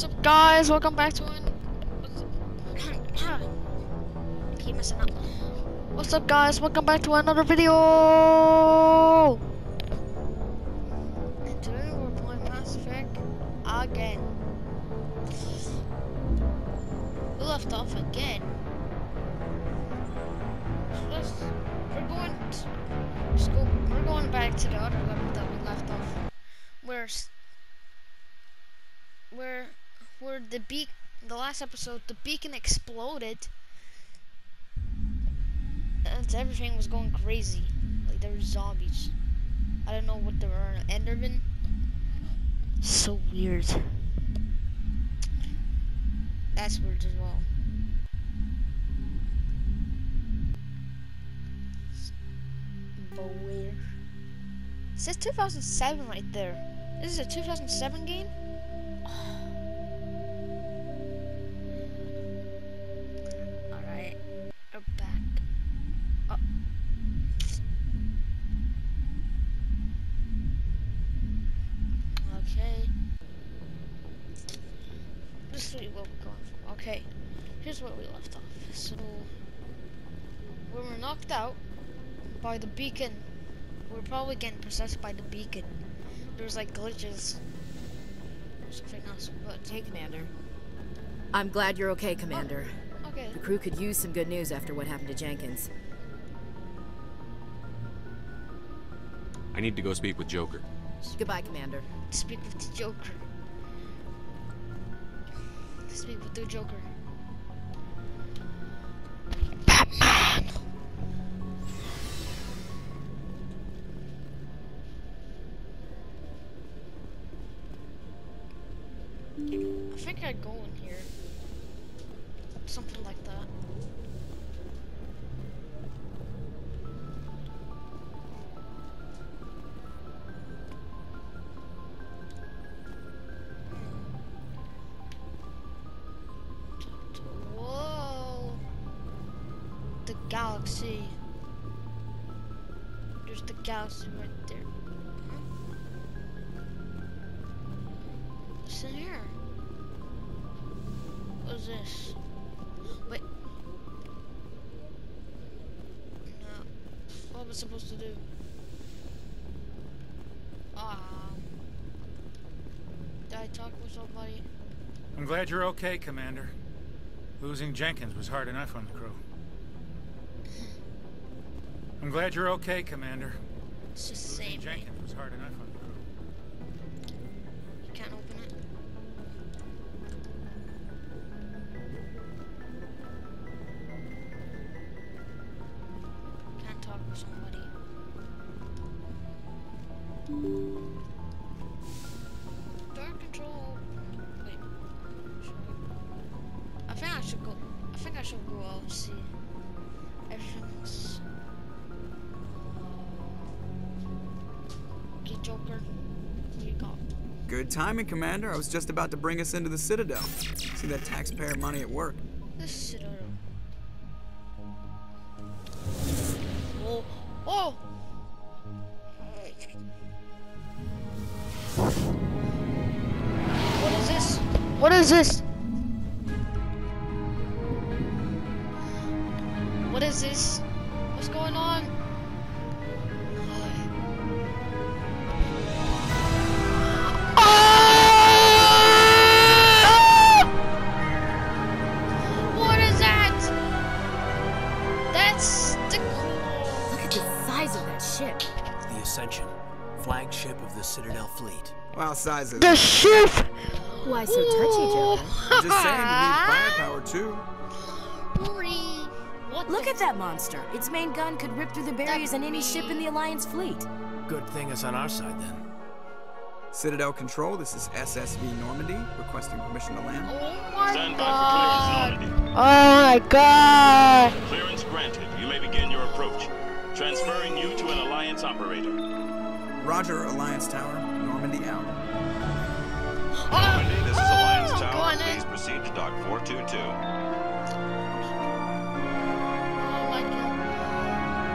What's up, guys? Welcome back to an. Keep messing up. What's up, guys? Welcome back to another video. And today we're playing Mass Effect again. We left off again. So let's. We're going. To, go. We're going back to the other level that we left off. Where. s- Where where the beak the last episode the beacon exploded. And everything was going crazy. Like there were zombies. I don't know what they were enderman? So weird. That's weird as well. But weird. It says 2007 right there. This is a 2007 game by the beacon. We are probably getting possessed by the beacon. There's like glitches. Something else, but Hey, Commander. I'm glad you're okay, Commander. okay. The crew could use some good news after what happened to Jenkins. I need to go speak with Joker. Goodbye, Commander. Speak with the Joker. Speak with the Joker. Batman. I think I'd go in here. Was supposed to do? Ah. Did I talk with somebody? I'm glad you're okay, Commander. Losing Jenkins was hard enough on the crew. I'm glad you're okay, Commander. It's just Losing. Jenkins was hard enough on I think I should go out and see. Everything's. Okay, Joker. You got? Good timing, Commander. I was just about to bring us into the Citadel. See that taxpayer money at work. This is Oh, oh! What is this? What is this? Monster. Its main gun could rip through the barriers in any ship in the Alliance fleet. Good thing it's on our side then. Citadel Control, this is SSV Normandy, requesting permission to land. Oh my Stand by god! for clearance, Normandy. Oh my god! Clearance granted. You may begin your approach. Transferring you to an Alliance operator. Roger, Alliance Tower, Normandy out. Normandy, this is oh, Alliance Oh, Tower. Please proceed to Dock 422.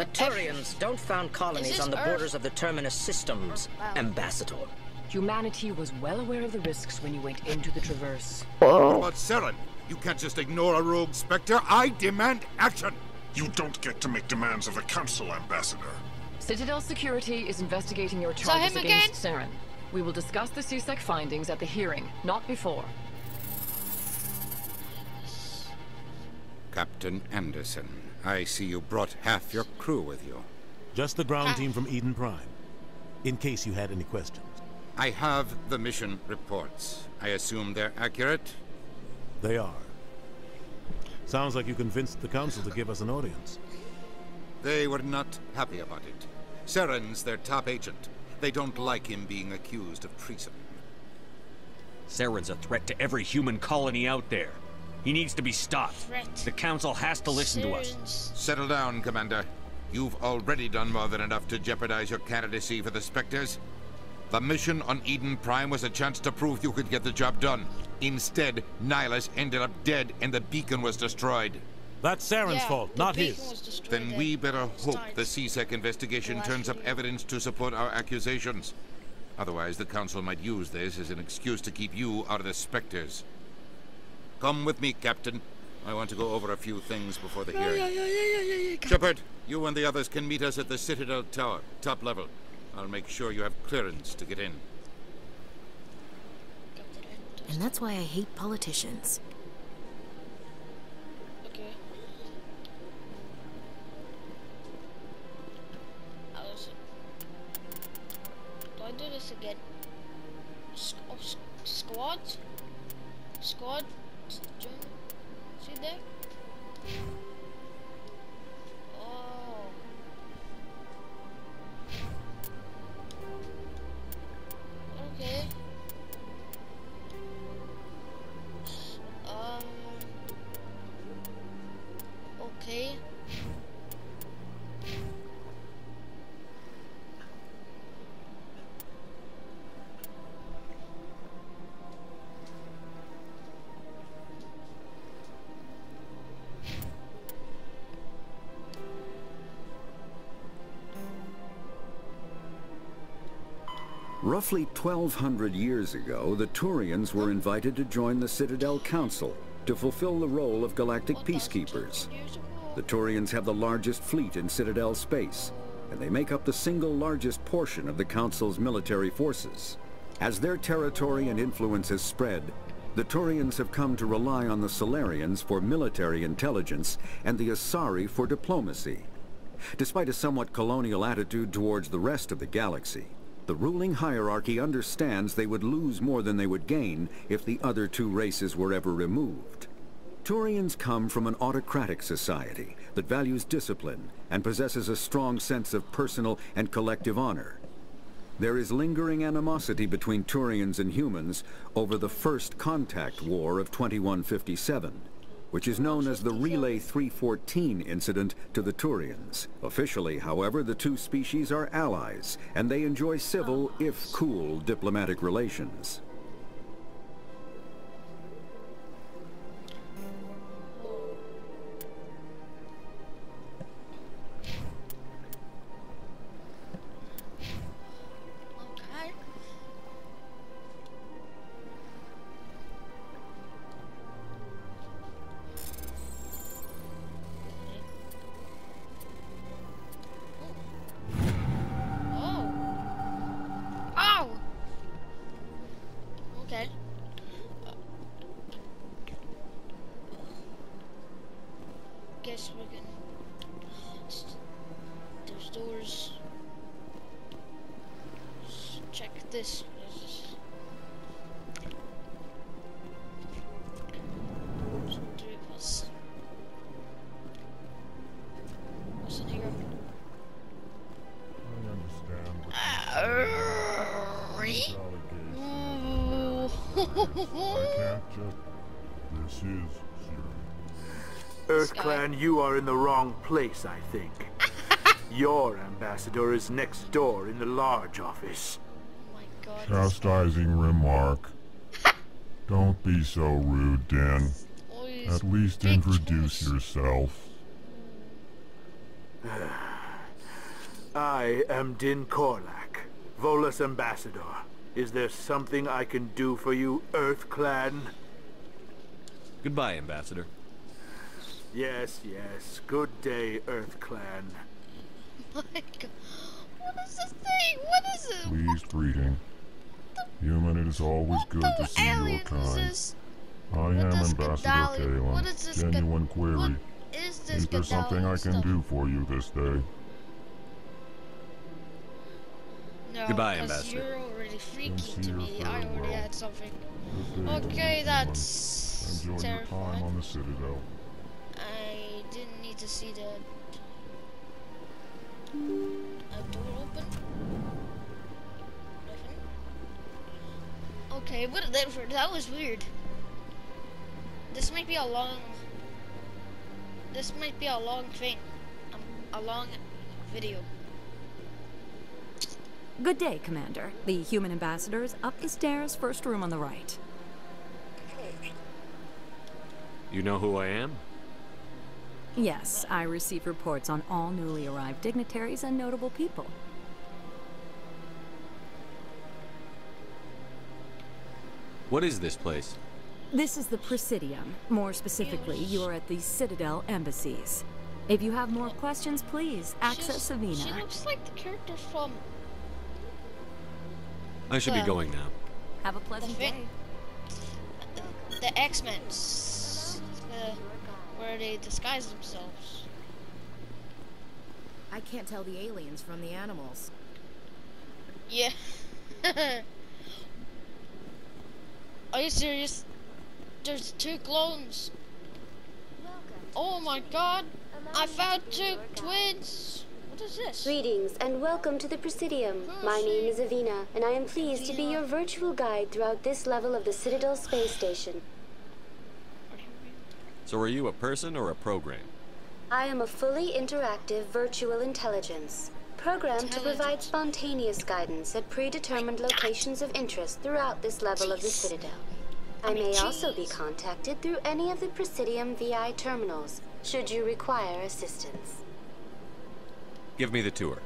The Turians don't found colonies on the Earth? borders of the Terminus systems, Wow. Ambassador. Humanity was well aware of the risks when you went into the Traverse. What about Saren? You can't just ignore a rogue Spectre. I demand action! You don't get to make demands of the Council, Ambassador. Citadel Security is investigating your Saw charges him against Saren. We will discuss the C-Sec findings at the hearing, not before. Captain Anderson, I see you brought half your crew with you. Just the ground ah. team from Eden Prime. In case you had any questions. I have the mission reports. I assume they're accurate? They are. Sounds like you convinced the Council to give us an audience. They were not happy about it. Saren's their top agent. They don't like him being accused of treason. Saren's a threat to every human colony out there. He needs to be stopped. Threat. The Council has to listen to us. Settle down, Commander. You've already done more than enough to jeopardize your candidacy for the Spectres. The mission on Eden Prime was a chance to prove you could get the job done. Instead, Nihilus ended up dead and the beacon was destroyed. That's Saren's Yeah, fault, not his. Then then. we better hope Start. the C-Sec investigation Last turns up evidence to support our accusations. Otherwise, the Council might use this as an excuse to keep you out of the Spectres. Come with me, Captain. I want to go over a few things before the hearing. Yeah, yeah, yeah, yeah, yeah, yeah. Shepard, you and the others can meet us at the Citadel Tower, top level. I'll make sure you have clearance to get in. And that's why I hate politicians. Okay. Do I do this again? Squ- oh, squad? Squad? S- join- See there? Roughly 1,200 years ago, the Turians were invited to join the Citadel Council to fulfill the role of galactic peacekeepers. The Turians have the largest fleet in Citadel space, and they make up the single largest portion of the Council's military forces. As their territory and influence has spread, the Turians have come to rely on the Salarians for military intelligence and the Asari for diplomacy. Despite a somewhat colonial attitude towards the rest of the galaxy, the ruling hierarchy understands they would lose more than they would gain if the other two races were ever removed. Turians come from an autocratic society that values discipline and possesses a strong sense of personal and collective honor. There is lingering animosity between Turians and humans over the First Contact War of 2157, which is known as the Relay 314 incident to the Turians. Officially, however, the two species are allies, and they enjoy civil, if cool, diplomatic relations. Here? I understand. I can't just. This is serious. Earth Clan, you are in the wrong place, I think. Your ambassador is next door in the large office. Chastising remark. Don't be so rude, Din. At least introduce yourself. I am Din Korlack, Volus ambassador. Is there something I can do for you, Earth Clan? Goodbye, Ambassador. Yes, yes. Good day, Earth Clan. My God. What is this thing? What is it? Pleased greeting. Human, it is always good to see your kind. I am Ambassador Calyn. Genuine query. Is, this is there something I can do for you this day? No, Goodbye, 'cause Ambassador. You're already freaky to me. I already farewell. had something. Okay, that's Enjoy your time terrifying. on the Citadel. I didn't need to see the door open. Nothing. Okay, but that, that was weird. This might be a long. This might be a long thing. Um, a long video. Good day, Commander. The human ambassador is up the stairs, first room on the right. You know who I am? Yes, I receive reports on all newly arrived dignitaries and notable people. What is this place? This is the Presidium. More specifically, you are at the Citadel embassies. If you have more questions, please access Savina. She Savina. looks like the character from I should be going now. Have a pleasant thing- day. the X Men, where they disguise themselves. I can't tell the aliens from the animals. Yeah. Are you serious? There's two clones. Oh my god! I found two twins. What is this? Greetings and welcome to the Presidium. My name is Avina, and I am pleased to be your virtual guide throughout this level of the Citadel Space Station. So are you a person or a program? I am a fully interactive virtual intelligence, programmed to provide spontaneous guidance at predetermined locations of interest throughout this level of the Citadel. I may also be contacted through any of the Presidium VI terminals, should you require assistance. Give me the tour.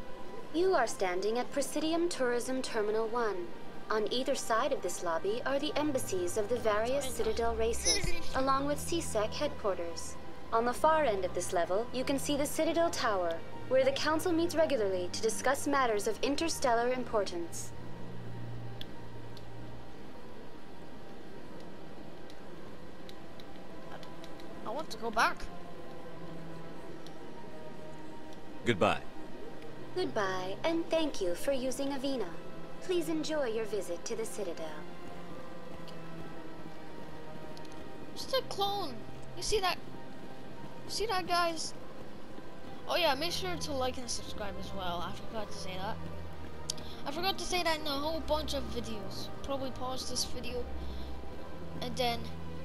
You are standing at Presidium Tourism Terminal 1. On either side of this lobby are the embassies of the various Citadel races, along with C-Sec headquarters. On the far end of this level, you can see the Citadel Tower, where the Council meets regularly to discuss matters of interstellar importance. Want to go back. Goodbye. Goodbye, and thank you for using Avina. Please enjoy your visit to the Citadel. Just a clone. You see that? See that, guys? Oh yeah, make sure to like and subscribe as well. I forgot to say that. I forgot to say that in a whole bunch of videos. Probably pause this video and then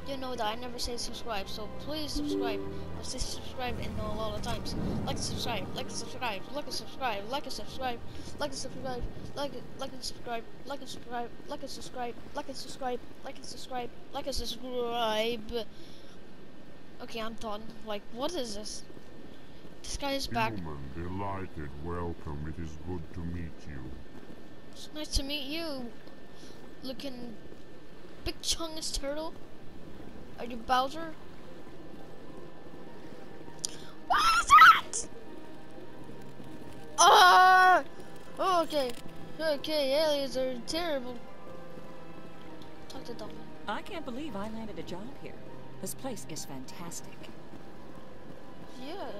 you know that I never say subscribe. So please subscribe. I've said subscribe in a lot of times. Like and subscribe, like and subscribe, like and subscribe, like and subscribe, like and subscribe, like like and subscribe, like and subscribe, like and subscribe, like and subscribe, like and subscribe, like and subscribe. Okay, I'm done. Like, what is this? This guy is back. Human, delighted, welcome. It is good to meet you. It's nice to meet you. Looking big chungus turtle. Are you Bowser? What is that? Ah! Oh, okay. Okay, aliens are terrible. Talk to Dolphin. I can't believe I landed a job here. This place is fantastic. Yeah.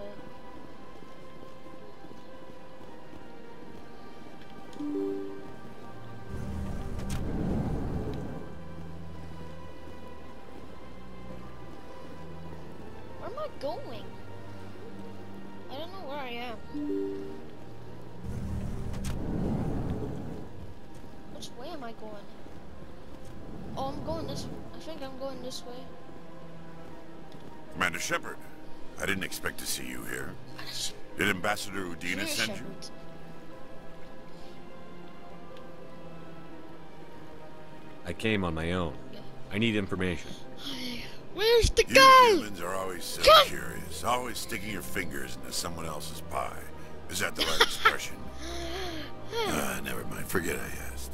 Where am I going? I don't know where I am. Which way am I going? Oh, I'm going this I think I'm going this way. Commander Shepard, I didn't expect to see you here. Did Ambassador Udina send you? I came on my own. I need information. Where's the you guy? humans are always so Come. curious, always sticking your fingers into someone else's pie. Is that the right expression? Ah, never mind. Forget I asked.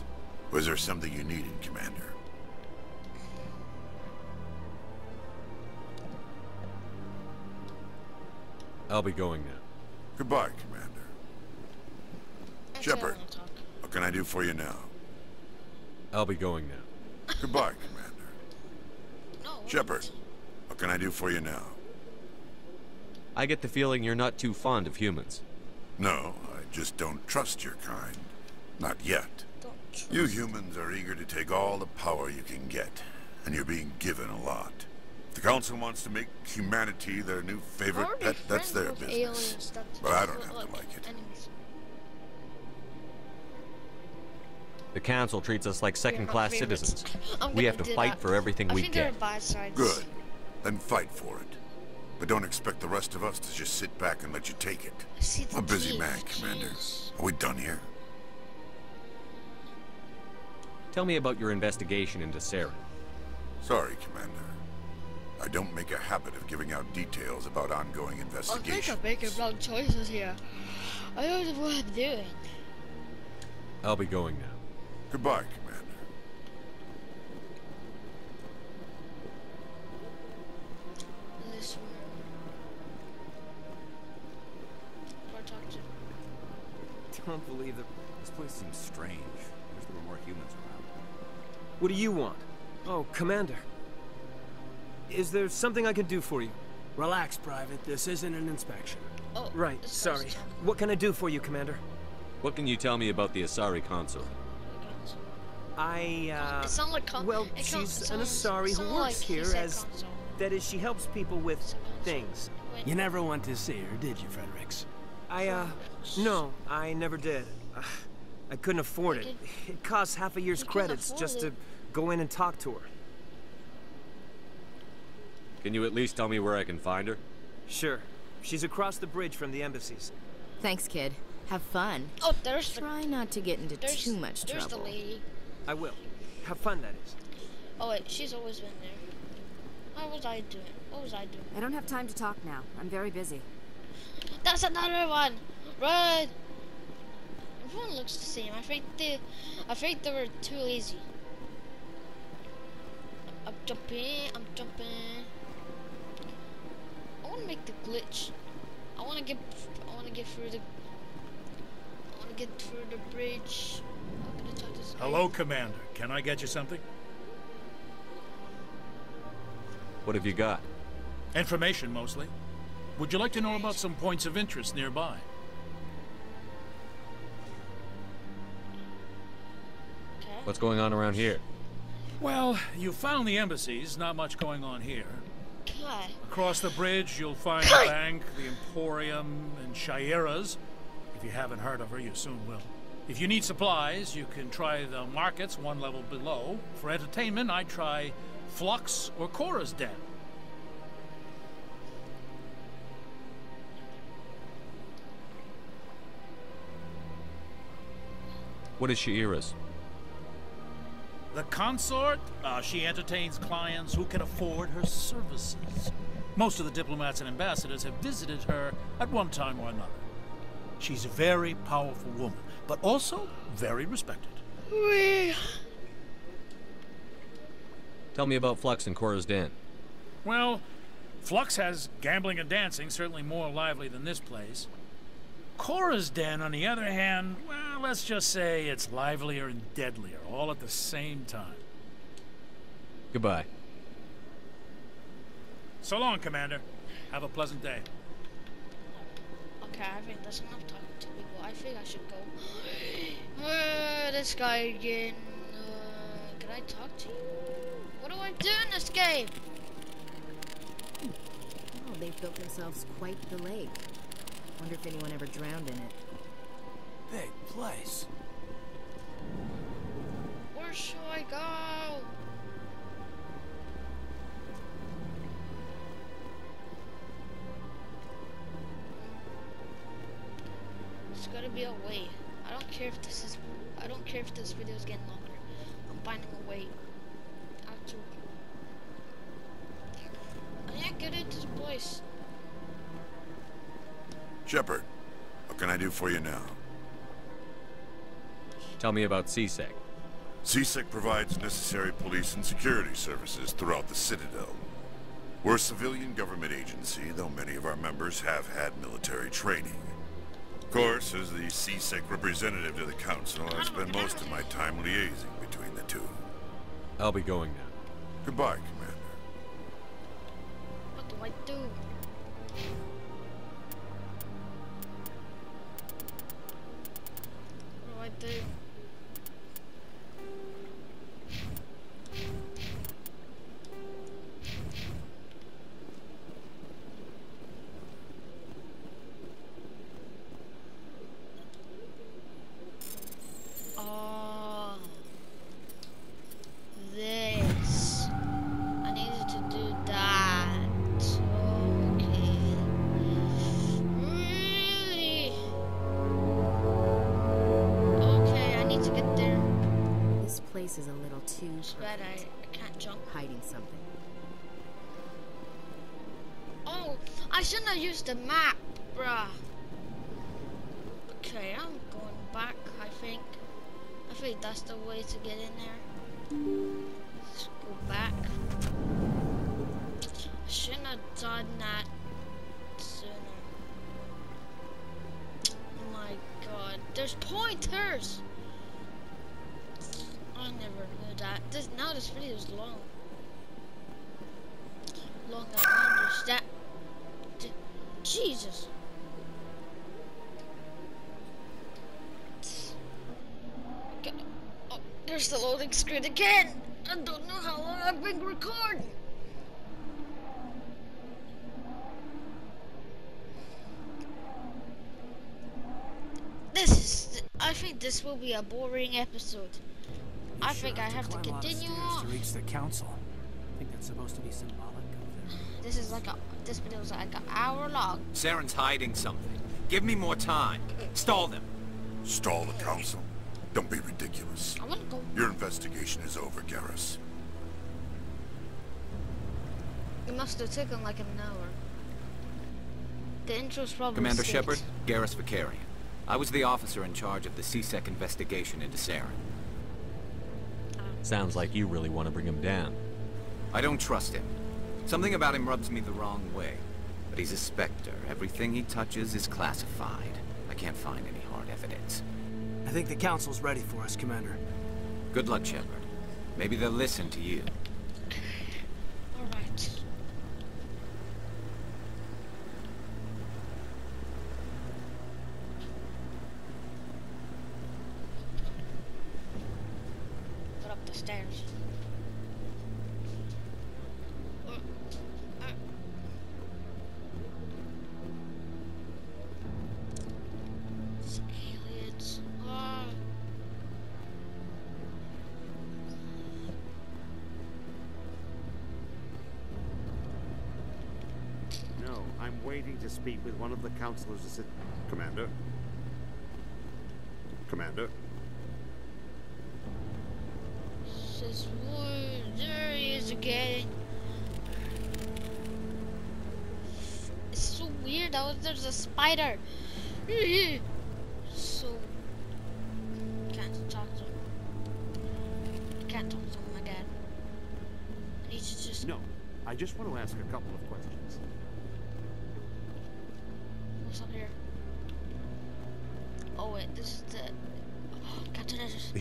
Was there something you needed, Commander? I'll be going now. Goodbye, Commander. Shepard, what can I do for you now? I'll be going now. Goodbye, Commander. Shepard, what can I do for you now? I get the feeling you're not too fond of humans. No, I just don't trust your kind. Not yet. You humans are eager to take all the power you can get, and you're being given a lot. If the Council wants to make humanity their new favorite pet, that's their business. But I don't have to like it. The Council treats us like second-class citizens. We have to fight that. for everything I we think get. are bad sides. Good. Then fight for it. But don't expect the rest of us to just sit back and let you take it. I'm a busy teeth, man, Commander. Are we done here? Tell me about your investigation into Saren. Sorry, Commander. I don't make a habit of giving out details about ongoing investigations. I think investigations. I'm making wrong choices here. I don't know what I'm doing. I'll be going now. Goodbye, Commander. This room. Or talk to. Don't believe that. This place seems strange. Wish there were more humans around. What do you want? Oh, Commander. Is there something I can do for you? Relax, Private. This isn't an inspection. Oh, Right, sorry. What can I do for you, Commander? What can you tell me about the Asari consort? I, uh... It sounds like con- Well, it she's sounds- an Asari who works he here as... console. That is, she helps people with things. You never went to see her, did you, Fredericks? I, uh... No, I never did. Uh, I couldn't afford it. It costs half a year's You credits just it. to go in and talk to her. Can you at least tell me where I can find her? Sure. She's across the bridge from the embassies. Thanks, kid. Have fun. Oh, there's the. Try not to get into There's, too much there's trouble. the lady. I will. Have fun, that is. Oh wait, she's always been there. What was I doing? What was I doing? I don't have time to talk now. I'm very busy. That's another one. Run. Everyone looks the same. I think they, I think they were too lazy. I'm jumping. I'm jumping. I want to make the glitch. I want to get. I want to get through the. I want to get through the bridge. Hello, Commander. Can I get you something? What have you got? Information, mostly. Would you like to know about some points of interest nearby? What's going on around here? Well, you found the embassies. Not much going on here. God. Across the bridge, you'll find the bank, the Emporium, and Sha'ira's. If you haven't heard of her, you soon will. If you need supplies, you can try the markets one level below. For entertainment, I'd try Flux or Chora's Den. What is Sha'ira's? The consort, uh, she entertains clients who can afford her services. Most of the diplomats and ambassadors have visited her at one time or another. She's a very powerful woman, but also very respected. Tell me about Flux and Chora's Den. Well, Flux has gambling and dancing, certainly more lively than this place. Chora's Den, on the other hand, well, let's just say it's livelier and deadlier, all at the same time. Goodbye. So long, Commander. Have a pleasant day. Okay, I think that's enough talking to people. I think I should go. Uh, this guy again. Uh, can I talk to you? What do I do in this game? Oh, they've built themselves quite the lake. Wonder if anyone ever drowned in it. Big place. Where should I go? There's gotta be a way. I don't care if this is. I don't care if this video is getting longer. I'm finding a way. Actually. I can't get into this place. Shepard, what can I do for you now? Tell me about C-Sec. C-Sec provides necessary police and security services throughout the Citadel. We're a civilian government agency, though many of our members have had military training. Of course, as the C-Sec representative to the Council, I spend most of my time liaising between the two. I'll be going now. Goodbye, Commander. What do I do? Place is a little too But I, I can't jump. hiding something. Oh, I shouldn't have used the map, bruh. Okay, I'm going back, I think. I think that's the way to get in there. Let's go back. I shouldn't have done that sooner. Oh my god, there's pointers! I never knew that. This now this video is long. Long I understand. Jesus. Okay. Oh, there's the loading screen again. I don't know how long I've been recording. This is. I think this will be a boring episode. I think I have to Climb a lot of continue on. to reach the council. I think that's supposed to be symbolic This is like a. This video is like an hour long. Saren's hiding something. Give me more time. Stall them. Stall the Council? Don't be ridiculous. I wanna go. Your investigation is over, Garrus. It must have taken like an hour. The intro's probably Commander skipped. Shepard, Garrus Vakarian. I was the officer in charge of the C-Sec investigation into Saren. Sounds like you really want to bring him down. I don't trust him. Something about him rubs me the wrong way. But he's a Spectre. Everything he touches is classified. I can't find any hard evidence. I think the council's ready for us, Commander. Good luck, Shepard. Maybe they'll listen to you. Counselors. Assi- Commander? Commander? Says, "Whoa, there he is again. It's so weird. Out there's a spider. so can't talk to him. Can't talk to him, my dad. I need to just. No, I just want to ask a couple of questions.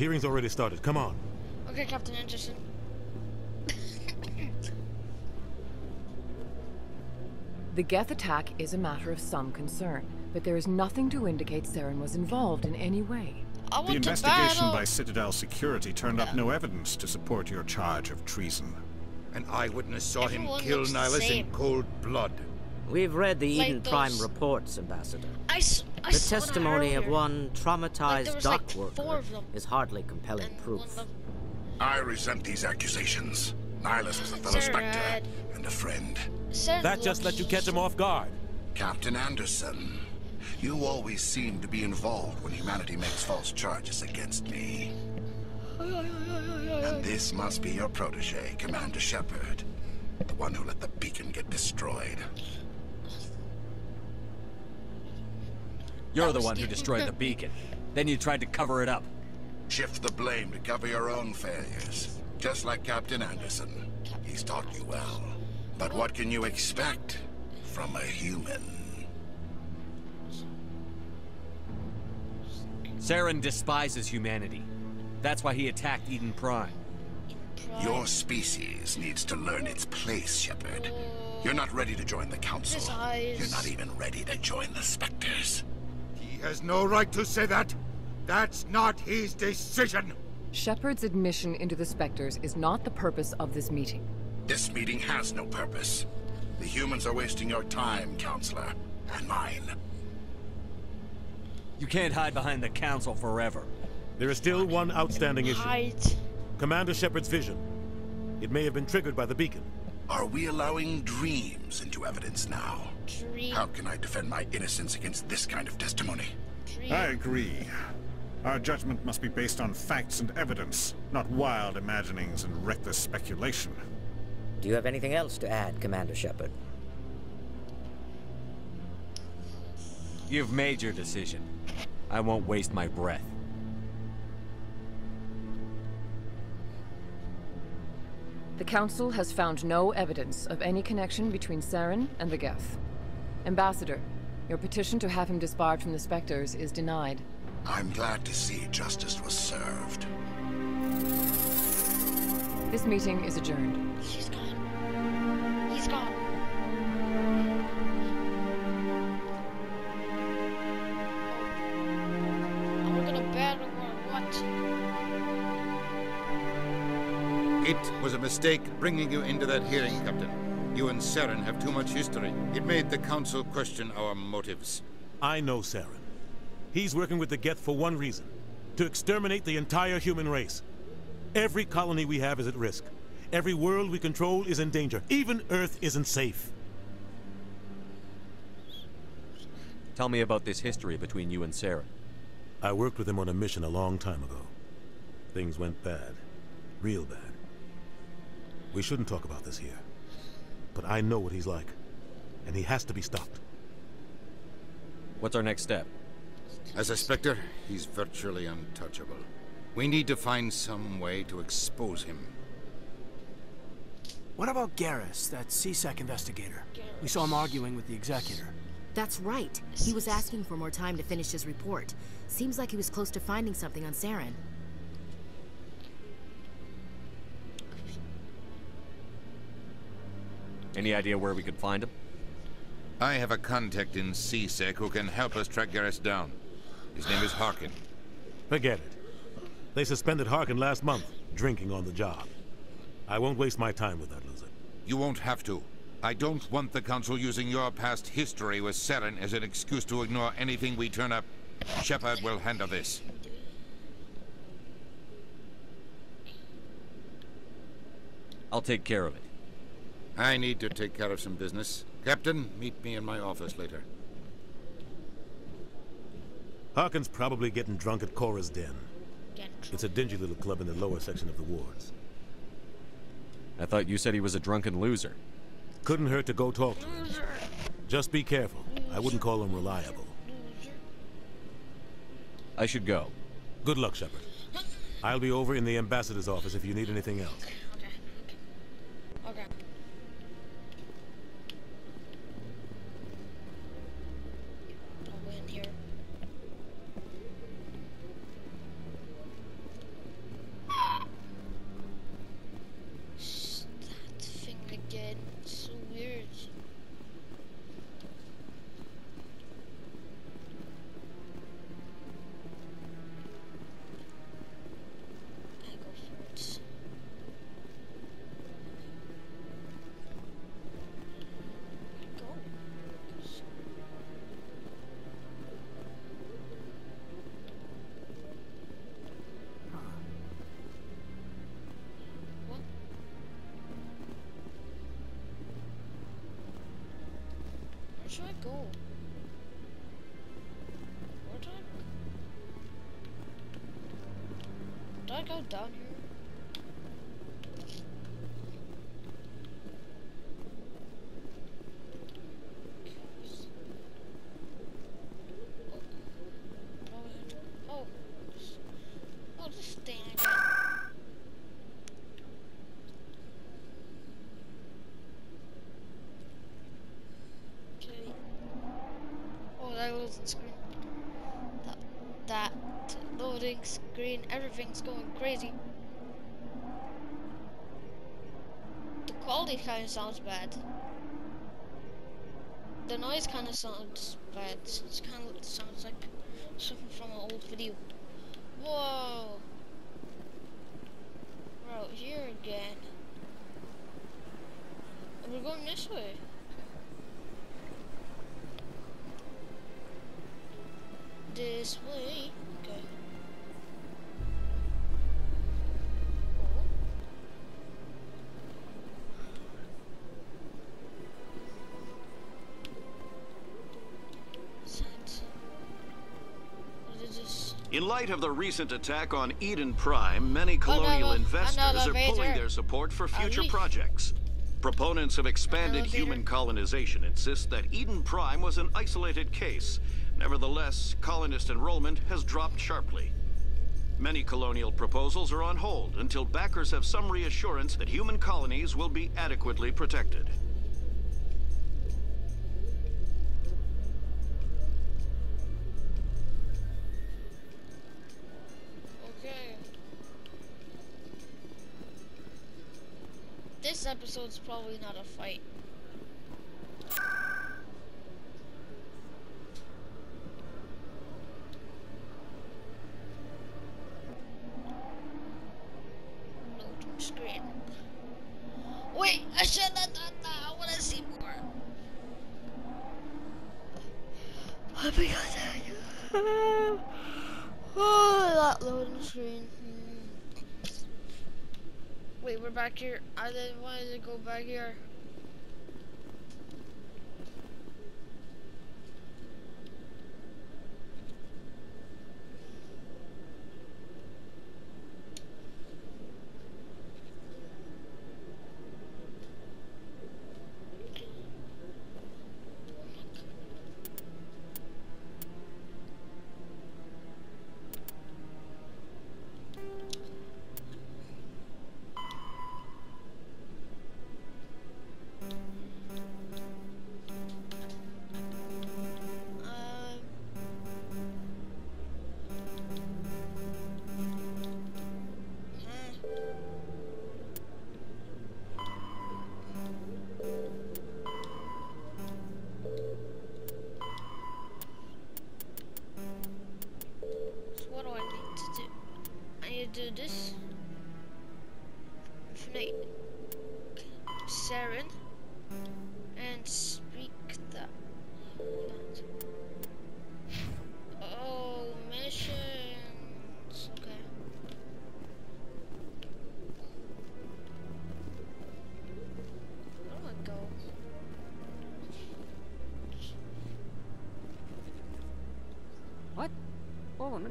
Hearing's already started. Come on. Okay, Captain Anderson. The Geth attack is a matter of some concern, but there is nothing to indicate Saren was involved in any way. I The want to investigation battle. by Citadel Security turned up no evidence to support your charge of treason. An eyewitness saw him kill looks Nihilus in cold blood. We've read the Like Eden Prime reports, Ambassador. I, s- I the saw that testimony of one traumatized there was, dock like, four worker of them. is hardly compelling proof. I resent these accusations. Nihilus was a fellow Spectre and a friend. Sir That just let you catch him off guard. Captain Anderson, You always seem to be involved when humanity makes false charges against me. And this must be your protege, Commander Shepard. The one who let the beacon get destroyed. You're the one who destroyed the beacon. Then you tried to cover it up. Shift the blame to cover your own failures. Just like Captain Anderson. He's taught you well. But what can you expect from a human? Saren despises humanity. That's why he attacked Eden Prime. Your species needs to learn its place, Shepard. You're not ready to join the Council. You're not even ready to join the Spectres. He has no right to say that. That's not his decision. Shepard's admission into the Spectres is not the purpose of this meeting. This meeting has no purpose. The humans are wasting your time, Councilor. And mine. You can't hide behind the Council forever. There is still one outstanding issue. Hide. Commander Shepard's vision. It may have been triggered by the beacon. Are we allowing dreams into evidence now? Dream. How can I defend my innocence against this kind of testimony? Dream. I agree. Our judgment must be based on facts and evidence, not wild imaginings and reckless speculation. Do you have anything else to add, Commander Shepard? You've made your decision. I won't waste my breath. The Council has found no evidence of any connection between Saren and the Geth. Ambassador, your petition to have him disbarred from the Spectres is denied. I'm glad to see justice was served. This meeting is adjourned. He's gone. He's gone. Oh, we're gonna battle or what? It was a mistake bringing you into that hearing, Captain. You and Saren have too much history. It made the Council question our motives. I know Saren. He's working with the Geth for one reason. To exterminate the entire human race. Every colony we have is at risk. Every world we control is in danger. Even Earth isn't safe. Tell me about this history between you and Saren. I worked with him on a mission a long time ago. Things went bad. Real bad. We shouldn't talk about this here. But I know what he's like. And he has to be stopped. What's our next step? As a Spectre, he's virtually untouchable. We need to find some way to expose him. What about Garrus, that C-Sec investigator? We saw him arguing with the Executor. That's right. He was asking for more time to finish his report. Seems like he was close to finding something on Saren. Any idea where we could find him? I have a contact in C-Sec who can help us track Garrus down. His name is Harkin. Forget it. They suspended Harkin last month, drinking on the job. I won't waste my time with that loser. You won't have to. I don't want the Council using your past history with Saren as an excuse to ignore anything we turn up. Shepard will handle this. I'll take care of it. I need to take care of some business. Captain, meet me in my office later. Harkin's probably getting drunk at Chora's Den. It's a dingy little club in the lower section of the wards. I thought you said he was a drunken loser. Couldn't hurt to go talk to him. Just be careful. I wouldn't call him reliable. I should go. Good luck, Shepard. I'll be over in the ambassador's office if you need anything else. Okay. I'll should I go? Where do I... Do I go down here? Everything's going crazy. The quality kind of sounds bad. The noise kind of sounds bad. It kind of sounds like something from an old video. Whoa! We're out here again. We're going this way. This way. In light of the recent attack on Eden Prime, many colonial another, investors another are pulling their support for future projects. Proponents of expanded human colonization insist that Eden Prime was an isolated case. Nevertheless, colonist enrollment has dropped sharply. Many colonial proposals are on hold until backers have some reassurance that human colonies will be adequately protected. Episode's probably not a fight. Loading screen. Wait, I should have done that. I want to see more. Oh my god. Oh, that loading screen. Wait, we're back here. I didn't want to go back here.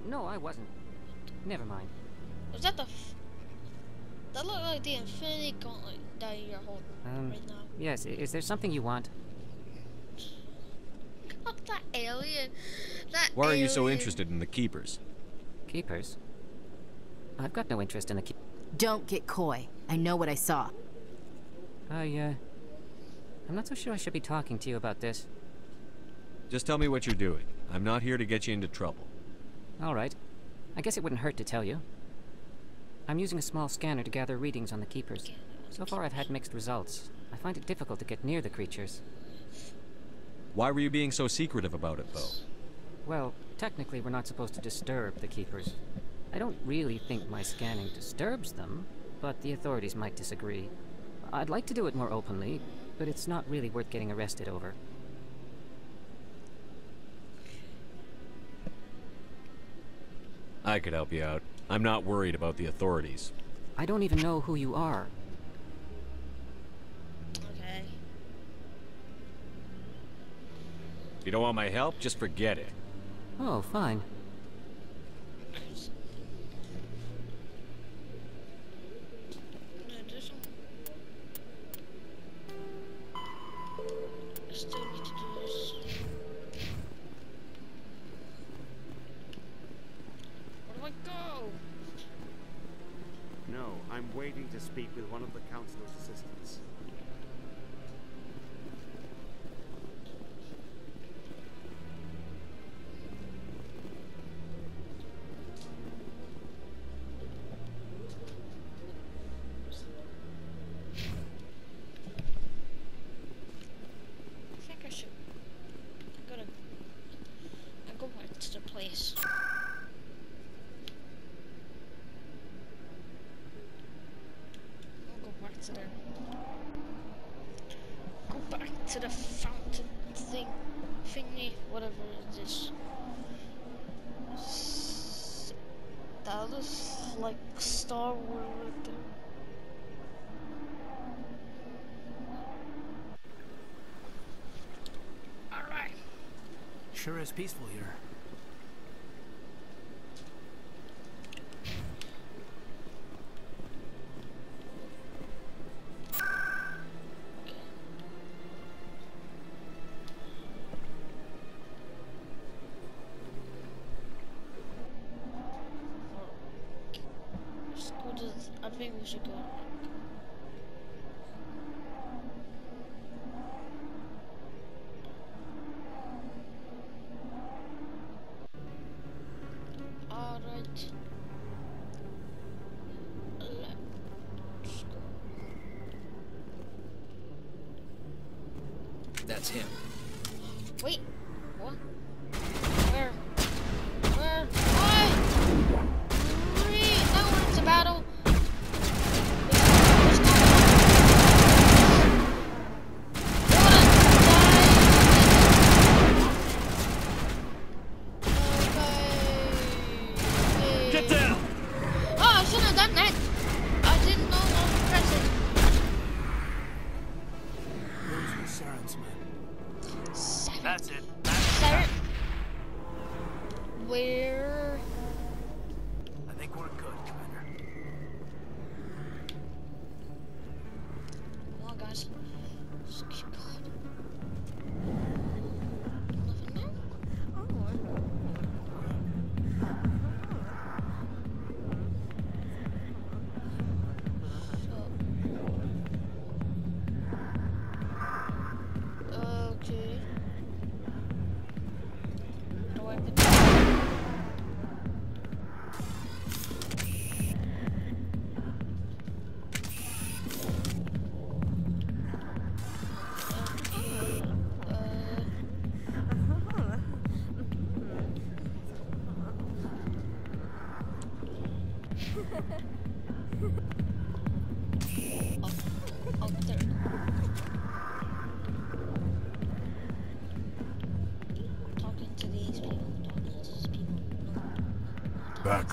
No, I wasn't. Never mind. Was that the... that looked like the Infinity Gauntlet that you're holding um, right now. Yes, is there something you want? God, that alien. That Why alien. are you so interested in the Keepers? Keepers? I've got no interest in the Keepers. Don't get coy. I know what I saw. I, uh... I'm not so sure I should be talking to you about this. Just tell me what you're doing. I'm not here to get you into trouble. All right. I guess it wouldn't hurt to tell you. I'm using a small scanner to gather readings on the Keepers. So far I've had mixed results. I find it difficult to get near the creatures. Why were you being so secretive about it, though? Well, technically we're not supposed to disturb the Keepers. I don't really think my scanning disturbs them, but the authorities might disagree. I'd like to do it more openly, but it's not really worth getting arrested over. I could help you out. I'm not worried about the authorities. I don't even know who you are. Okay. If you don't want my help, just forget it. Oh, fine. Sure is peaceful here.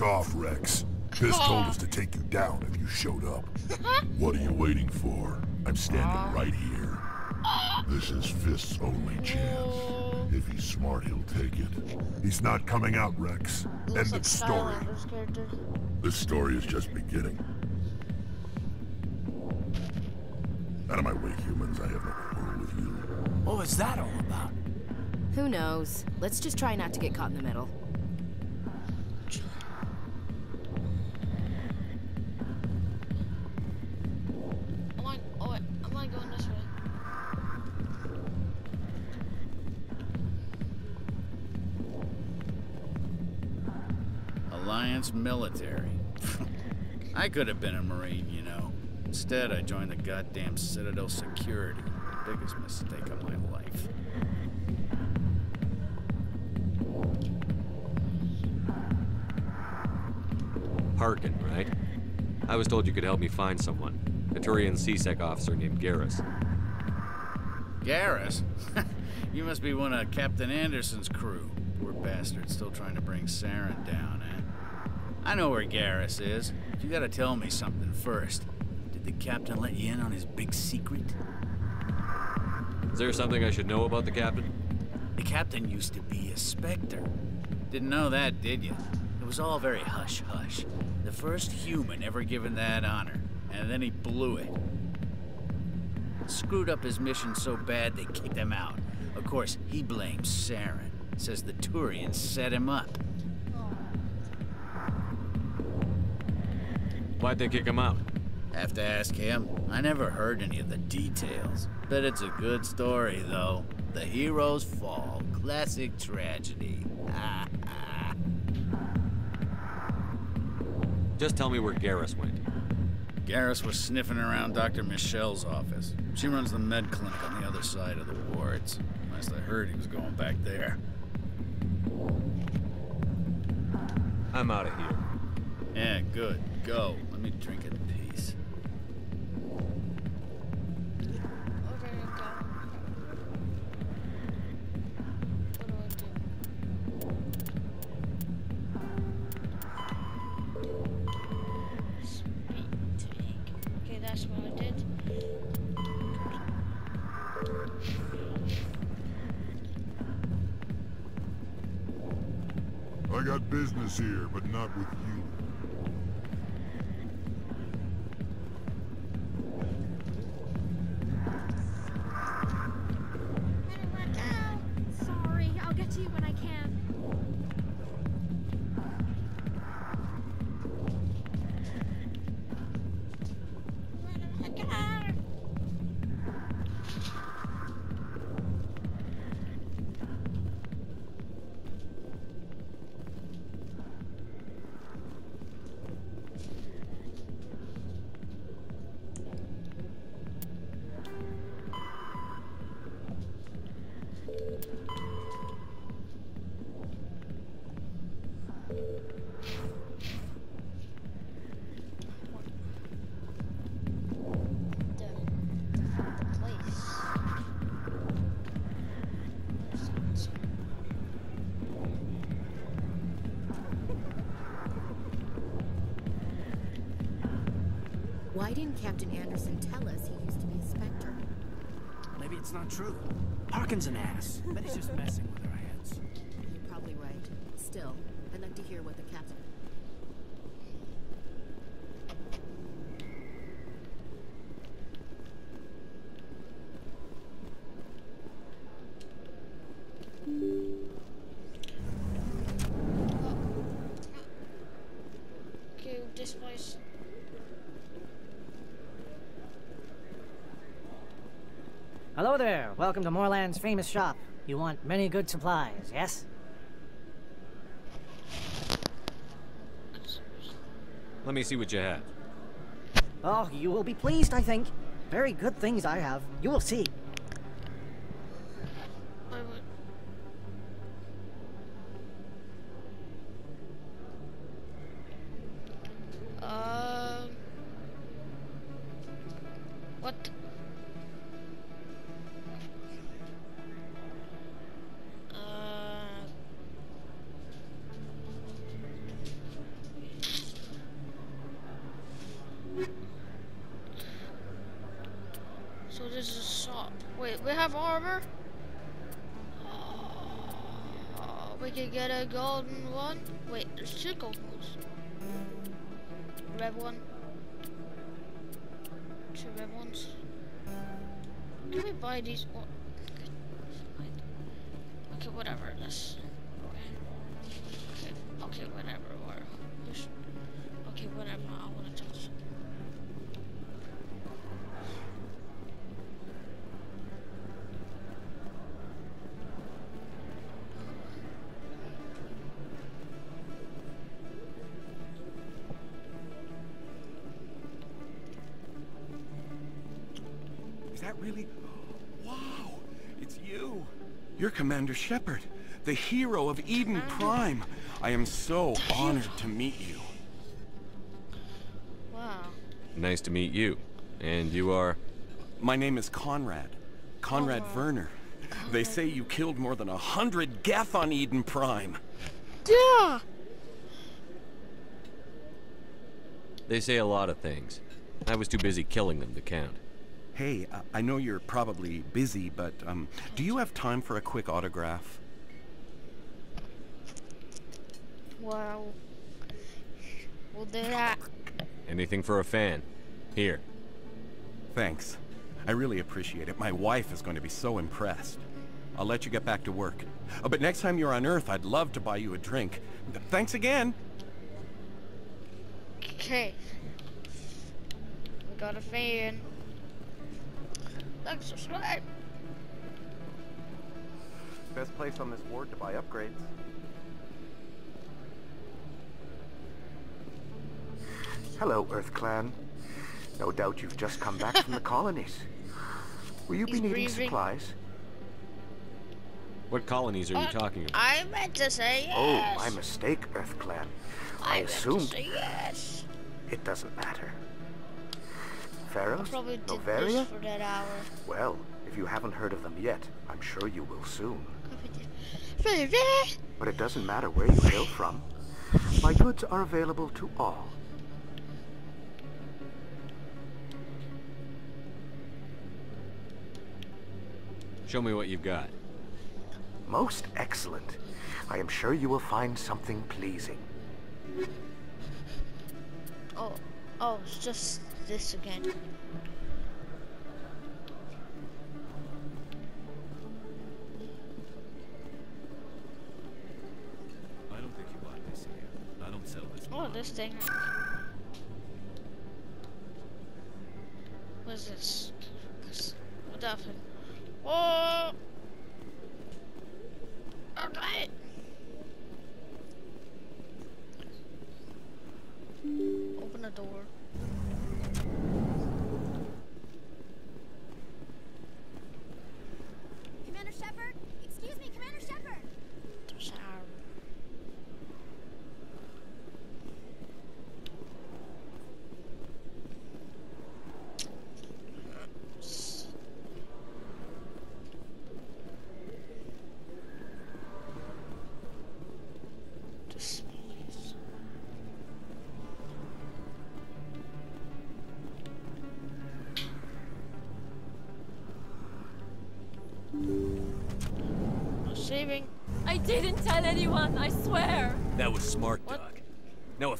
Back off, Wrex. Fist told us to take you down if you showed up. what are you waiting for? I'm standing right here. This is Fist's only chance. If he's smart, he'll take it. He's not coming out, Wrex. End of story. This story is just beginning. Out of my way, humans. I have no quarrel with you. What was that all about? Who knows? Let's just try not to get caught in the middle. Military. I could have been a Marine, you know. Instead, I joined the goddamn Citadel Security. The biggest mistake of my life. Harkin, right? I was told you could help me find someone. A Turian C-Sec officer named Garrus. Garrus? you must be one of Captain Anderson's crew. Poor bastard, still trying to bring Saren down, eh? I know where Garrus is. But you gotta tell me something first. Did the captain let you in on his big secret? Is there something I should know about the captain? The captain used to be a Spectre. Didn't know that, did you? It was all very hush-hush. The first human ever given that honor, and then he blew it. Screwed up his mission so bad they kicked him out. Of course, he blames Saren. Says the Turians set him up. Why'd they kick him out? Have to ask him. I never heard any of the details. Bet it's a good story, though. The hero's fall. Classic tragedy. Just tell me where Garrus went. Garrus was sniffing around Dr. Michelle's office. She runs the med clinic on the other side of the wards. Last I heard, he was going back there. I'm out of here. Yeah, good. Go. Me drink in peace. I got business here, but not with you. True. Harkin's an ass. but he's just messing with our heads. You're probably right. Still, I'd like to hear what the captain... Okay, this place. Hello there. Welcome to Morlan's famous shop. You want many good supplies, yes? Let me see what you have. Oh, you will be pleased, I think. Very good things I have. You will see. Shepard, the hero of Eden Prime. I am so honored to meet you. Wow. Nice to meet you. And you are? My name is Conrad. Conrad Werner. They say you killed more than a hundred Geth on Eden Prime. Yeah. They say a lot of things. I was too busy killing them to count. Hey, uh, I know you're probably busy, but um, do you have time for a quick autograph? Wow. We'll do that. Anything for a fan. Here. Thanks. I really appreciate it. My wife is going to be so impressed. I'll let you get back to work. Oh, but next time you're on Earth, I'd love to buy you a drink. Thanks again. Okay. We got a fan. Like, subscribe. Best place on this ward to buy upgrades. Hello, Earth Clan. No doubt you've just come back from the colonies. Will you He's be needing breathing. supplies? What colonies are you Uh, talking about? I meant to say yes. Oh, my mistake, Earth Clan. I, I meant to assumed say yes. it doesn't matter. I Feros? probably did Noveria? this for that hour. Well, if you haven't heard of them yet, I'm sure you will soon. But it doesn't matter where you hail from. My goods are available to all. Show me what you've got. Most excellent. I am sure you will find something pleasing. Oh, oh, it's just this again. I don't think you bought this here. I don't sell this. Oh, this thing.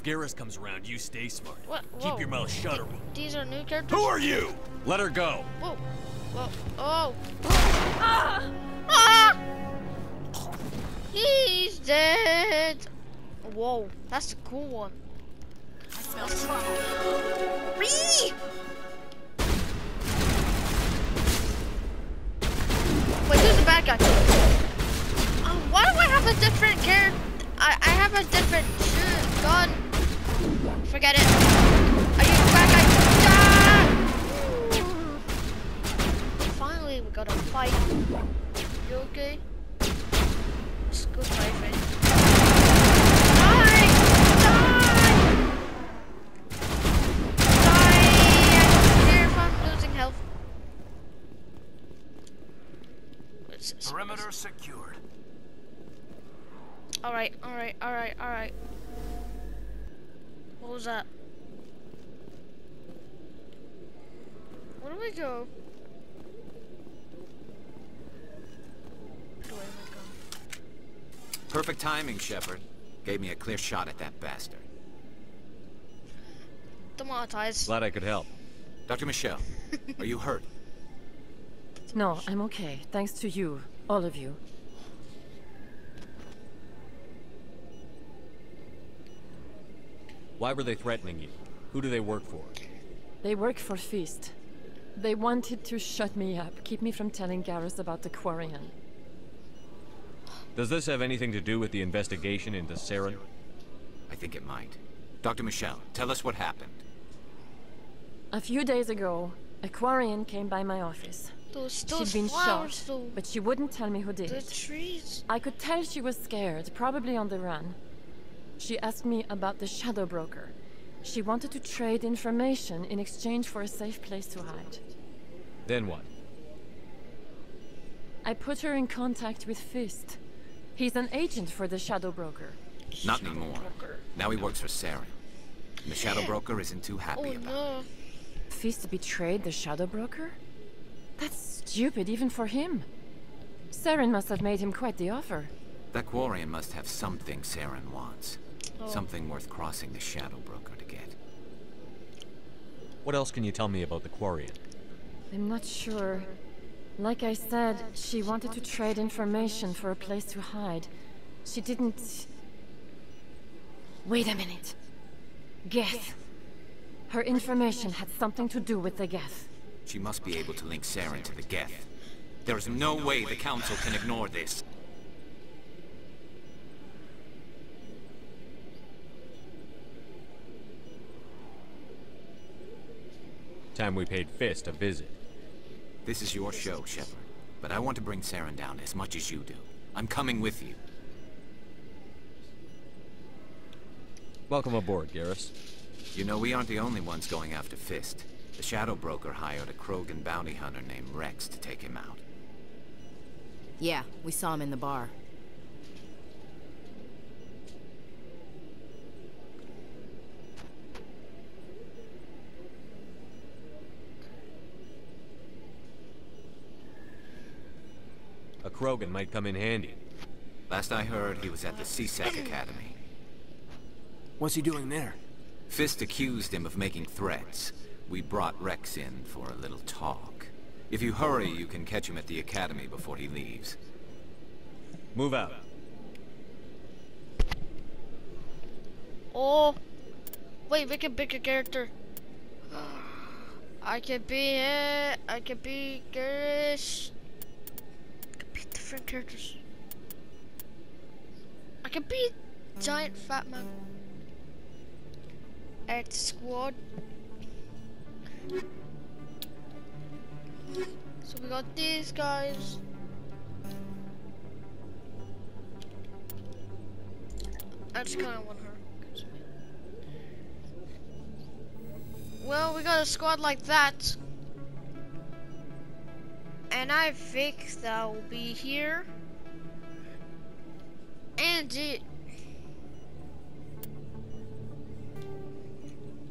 If Garrus comes around, you stay smart. What? Keep your mouth shut or These are new characters. Who are you? Let her go. Whoa. Whoa. Oh. Ah! Ah! He's dead. Whoa. That's a cool one. I smell trouble. Wee! Wait, who's the bad guy? Uh, why do I have a different character? I, I have a different shoot, gun. Forget it. Are you the bad guy? Ah! Finally, we got a fight. You okay? It's good fight, man. Die! Die! Die! Here if I'm losing health. Perimeter secured. Alright, alright, alright, alright. What was that? Where do we go? Where do I go? Perfect timing, Shepard. Gave me a clear shot at that bastard. Demonetized. Glad I could help. Dr. Michelle, are you hurt? No, I'm okay. Thanks to you, all of you. Why were they threatening you? Who do they work for? They work for Fist. They wanted to shut me up, keep me from telling Garrus about the Quarian. Does this have anything to do with the investigation into Saren? I think it might. Dr. Michelle, tell us what happened. A few days ago, a Quarian came by my office. Those, those She'd been flowers, shot, though. but she wouldn't tell me who did The it. trees. I could tell she was scared, probably on the run. She asked me about the Shadow Broker. She wanted to trade information in exchange for a safe place to hide. Then what? I put her in contact with Fist. He's an agent for the Shadow Broker. Not anymore. Now he works for Saren. And the Shadow Broker isn't too happy Oh about no. Fist betrayed the Shadow Broker? That's stupid even for him. Saren must have made him quite the offer. it. That Quarian must have something Saren wants. Oh. Something worth crossing the Shadow Broker to get. What else can you tell me about the Quarian? I'm not sure. Like I said, she wanted to trade information for a place to hide. She didn't... Wait a minute. Geth. Her information had something to do with the Geth. She must be able to link Saren to the Geth. There is no way the Council can ignore this. Time we paid Fist a visit. This is your show, Shepard. But I want to bring Saren down as much as you do. I'm coming with you. Welcome aboard, Garrus. You know, we aren't the only ones going after Fist. The Shadow Broker hired a Krogan bounty hunter named Wrex to take him out. Yeah, we saw him in the bar. A Krogan might come in handy. Last I heard, he was at the C-Sec Academy. What's he doing there? Fist accused him of making threats. We brought Wrex in for a little talk. If you hurry, you can catch him at the Academy before he leaves. Move out. Oh, wait, we can pick a character. I could be it. I could be Garrus. Different characters. I could be a giant fat man. X squad. So we got these guys. I just kind of want her. Well, we got a squad like that. And I think that will be here. And it...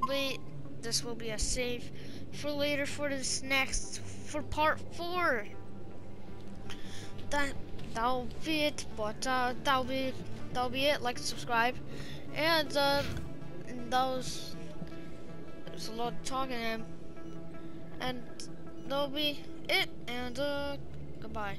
Wait, this will be a save for later for this next, for part 4. That, that'll be it, but uh, that'll be, that'll be it, like, subscribe. And uh, that was there's a lot of talking him. And that'll be it, and uh, goodbye.